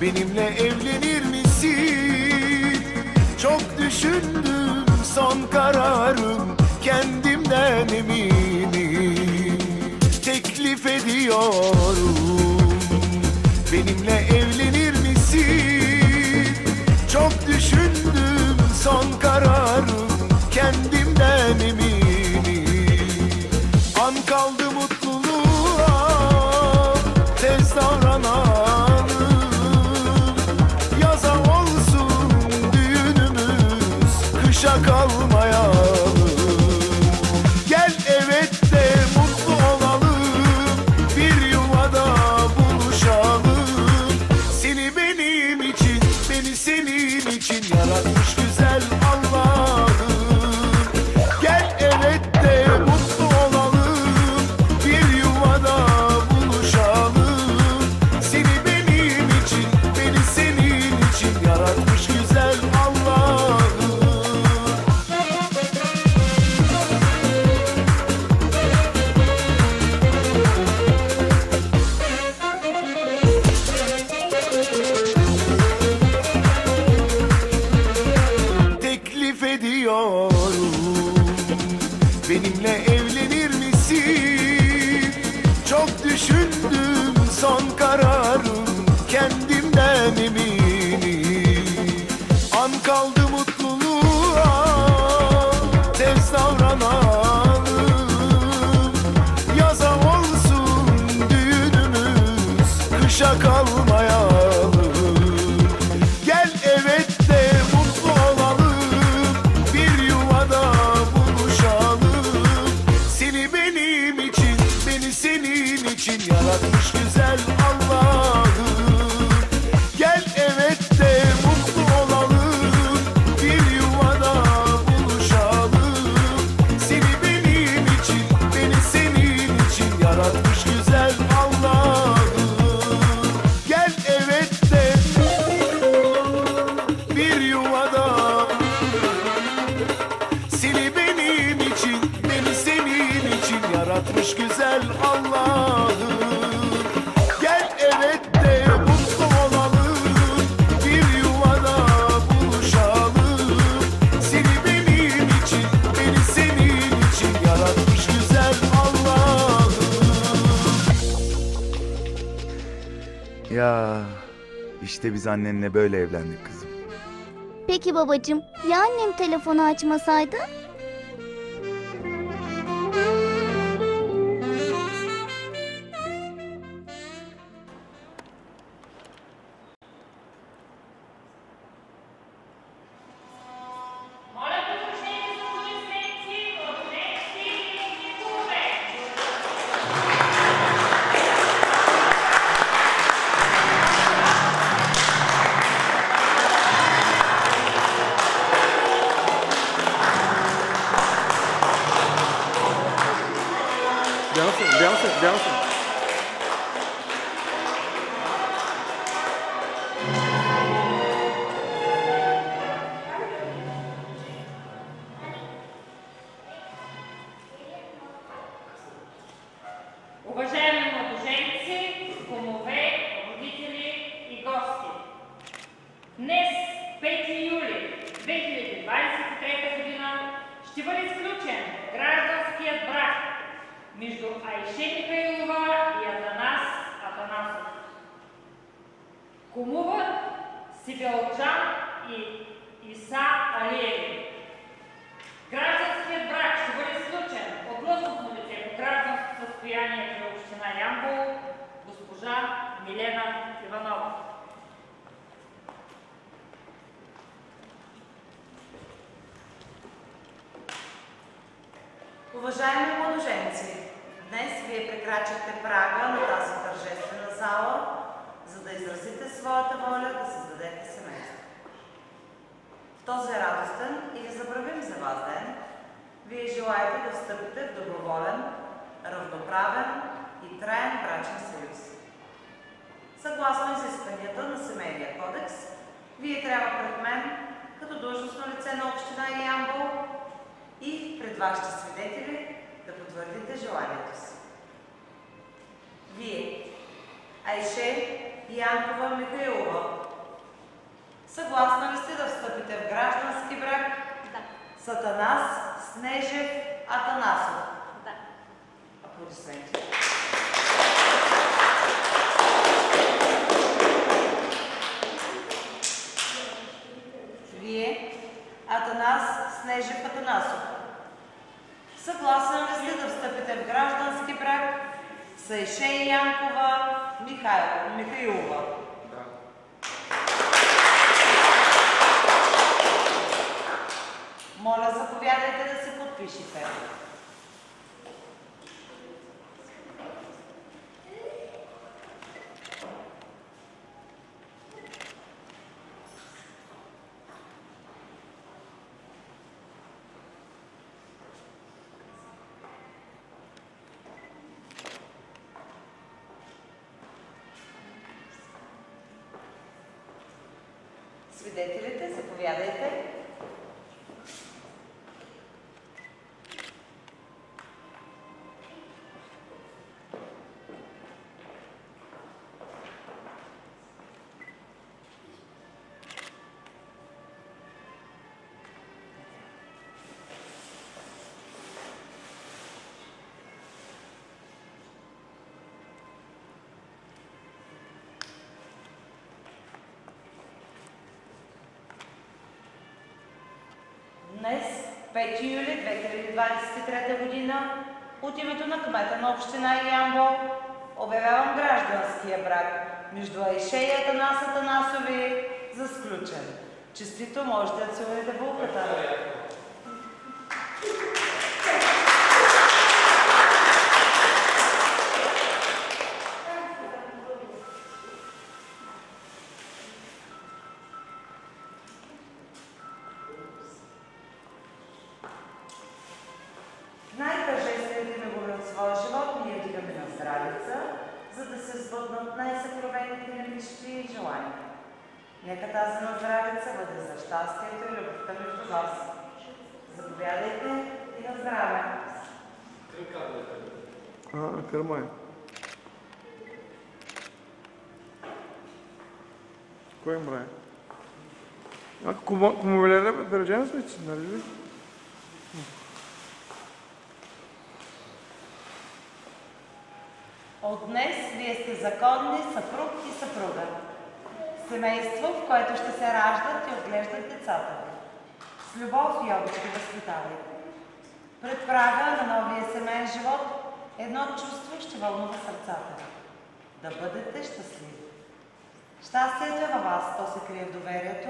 Benimle evlenir misin? Çok düşündüm son kararım Kendimden eminim Teklif ediyorum Benimle evlenir misin? Çok düşündüm son kararım düğünümüz Kışa Ya işte biz annenle böyle evlendik kızım. Peki babacığım, ya annem telefonu açmasaydı? между Айше Михаилова и Атанас Атанасов. Кумува Сибелджан и Иса Алиев. Гражданский брак сегодня случаен. Вопрос установителя гражданского состояния приобщена Ямбул госпожа Милена Иванова. Уважаемые положенцы, вие прекрачихте прага на тази тържествена зала, за да изразите своята воля да създадете семейство. В този радостен и незабравим за вас ден, вие желаете да встъпите в доброволен, равноправен и траен брачен съюз. Съгласно изискванията на Семейния кодекс, вие трябва пред мен, като длъжностно лице на община Ямбол и пред вашите свидетели да потвърдите желанието си. Вие, Айше Янкова Михайлова. Съгласна ли сте да встъпите в граждански брак Да. с Атанас Снежев Атанасов? Да. Аплодисменти. Вие, Атанас Снежев Атанасов. Съгласен ли сте да встъпите в граждански брак с Ешей Янкова Михайл, Михайлова? Да. Моля, заповядайте да се подпишете. Свидетелите, заповядайте. Днес, 5 юли 2023 година, от името на кмета на община Ямбол, обявявам гражданския брак между Айше и Атанас Атанасови за сключен. Честито можете да целуете булката. А, кърма е. Кой мрае? А, vereceğiniz mi içsinler? değil mi? От днес вие сте законни съпруг и съпруга. Семейство, в което ще се раждат и отглеждат децата. С любов и обич ги възпитавайте. Пред прага на новия семейен живот едно чувство ще вълнува сърцата ви. Да бъдете щастливи. Щастието е във вас, то се крие в доверието,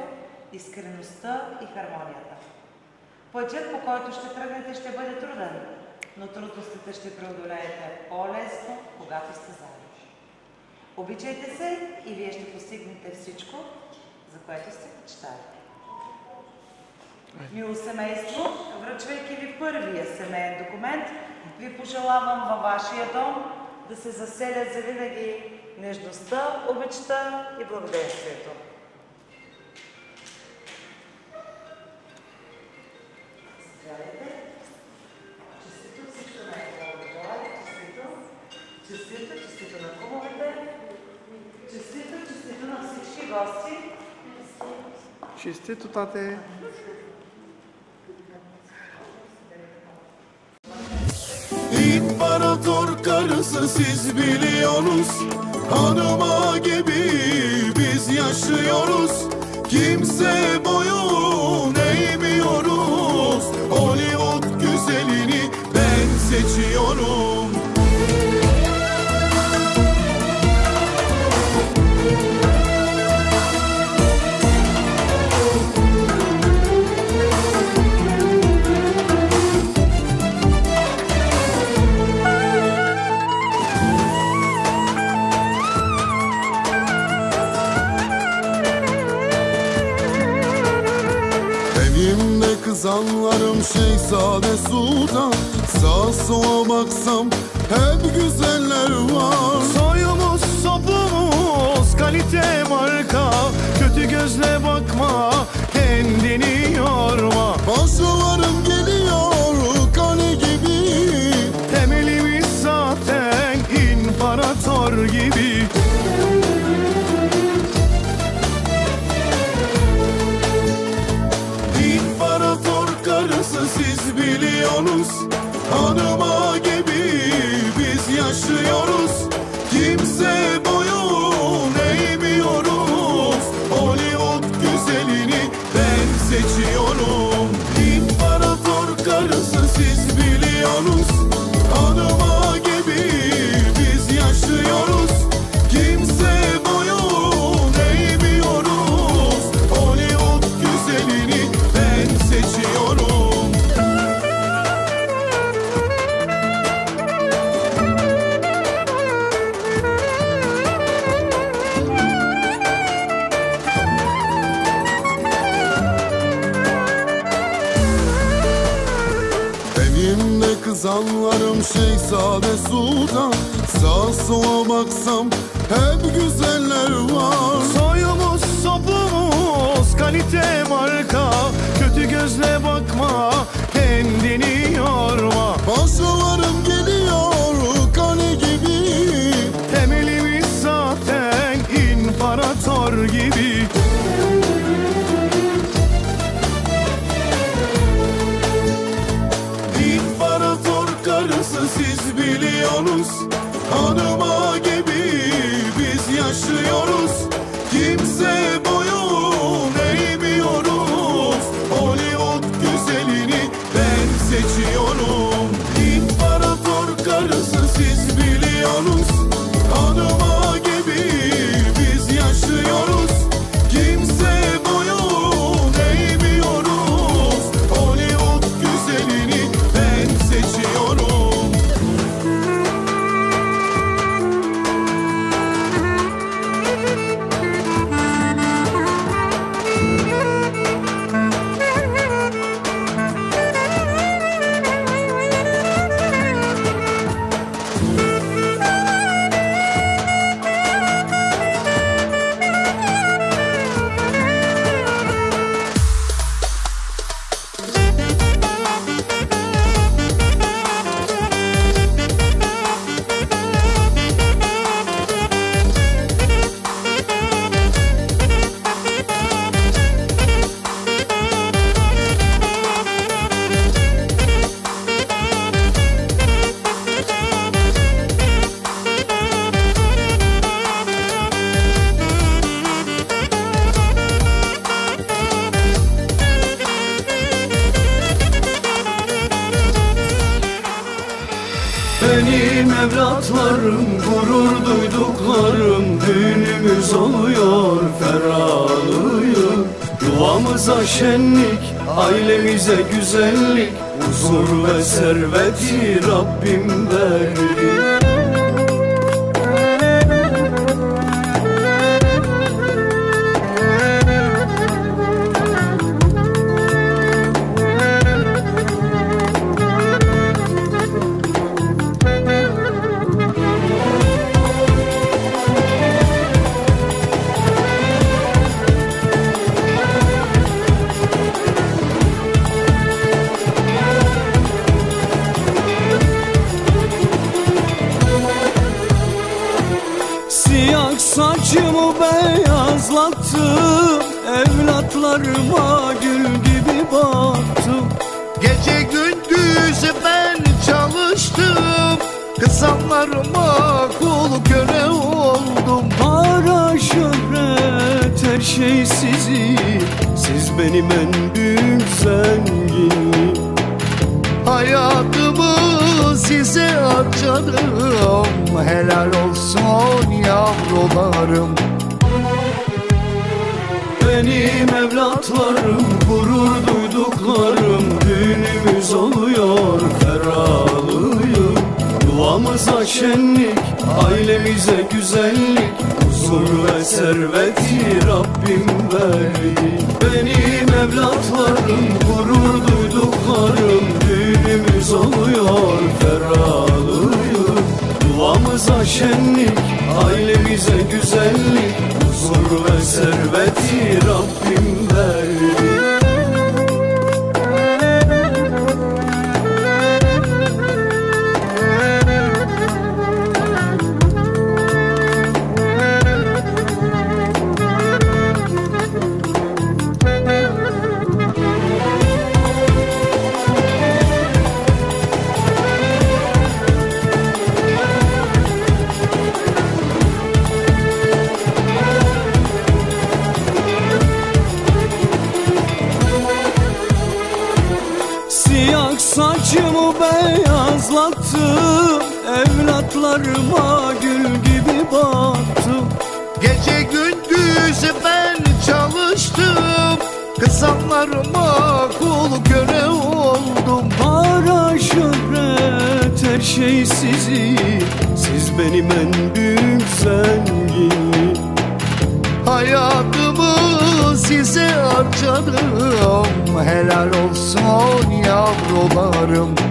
искреността и хармонията. Пътят, по който ще тръгнете, ще бъде труден, но трудностите ще преодолеете по-лесно, когато сте заедно. Обичайте се и вие ще постигнете всичко, за което сте мечтали. Мило семейство, връчвайки ви първия семейен документ, ви пожелавам във вашия дом да се заселят завинаги нежността, обичта и благоденствието. Заповядайте. Честито всичко ви желая. Честито. Честито, честито на кумовете. Честито, честито на всички гости. Честито, тате. Karısı siz biliyorsunuz Hanıma gibi biz yaşıyoruz. Kimse boyun Evimde kızanlarım Şehzade Sultan. Sağa sola baksam hep güzeller var. Soyumuz sopumuz kalite marka. Kötü gözle bakma kendini yorma. Paşalarım geliyor kale gibi. Temelimiz zaten imparator gibi siz biliyorsunuz Hanıma gel Kızanlarım Şehzade Sultan Sağa sola baksam hep güzeller var. Soyumuz sopumuz kalite marka. Kötü gözle bakma kendini yorma. Paşalarım geliyor biliyorsunuz Hanıma gibi biz yaşıyoruz. Kimse evlatlarım, gurur duyduklarım Düğünümüz oluyor feralıyım Yuvamıza şenlik, ailemize güzellik Huzur ve serveti Rabbim verdi Evlatlarıma gül gibi baktım. Gece gündüz ben çalıştım. Kızanlarıma kul köle oldum. Para şöhret her şey sizin Siz benim en büyük zenginim Hayatımı size harcadım. Helal olsun yavrularım Benim evlatlarım gurur duyduklarım Düğünümüz oluyor feralıyım Yuvamıza şenlik ailemize güzellik Huzur ve serveti Rabbim verdi. Benim evlatlarım gurur duyduklarım Düğünümüz oluyor feralıyım Yuvamıza şenlik ailemize güzellik Huzur ve serveti Rabbim Evlatlarıma gül gibi baktım. Gece gündüz ben çalıştım. Kızanlarıma kul köle oldum. Para şöhret her şey sizin Siz benim en büyük zenginim Hayatımı size harcadım. Helal olsun yavrularım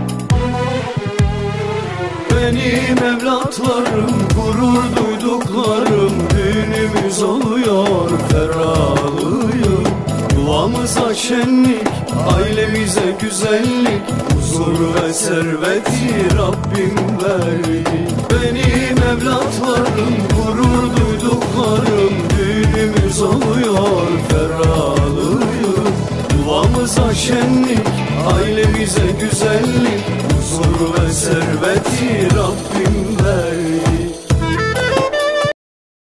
Benim evlatlarım gurur duyduklarım Düğünümüz oluyor ferahlıyım Yuvamıza şenlik ailemize güzellik Huzur ve serveti Rabbim verdi. Benim evlatlarım gurur duyduklarım Düğünümüz oluyor ferahlıyım Yuvamıza şenlik ailemize güzellik ve serveti Rabbim.